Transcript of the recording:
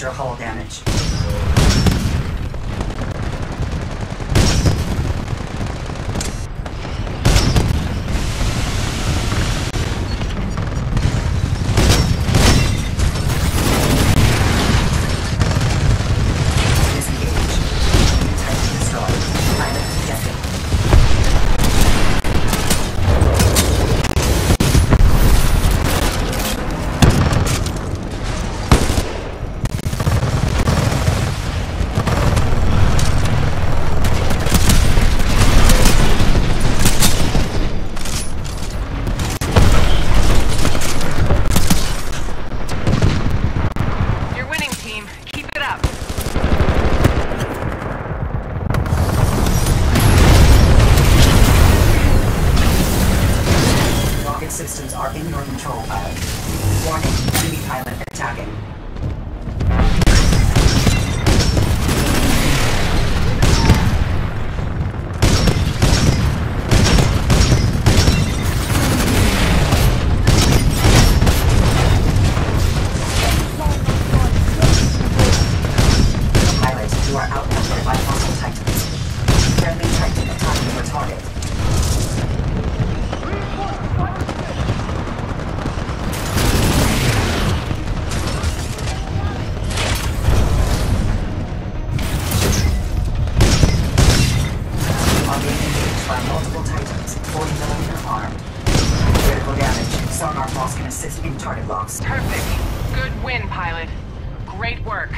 major hull damage. Systems are in your control, pilot. Warning, enemy pilot attacking. Target locks. Perfect. Good win, pilot. Great work.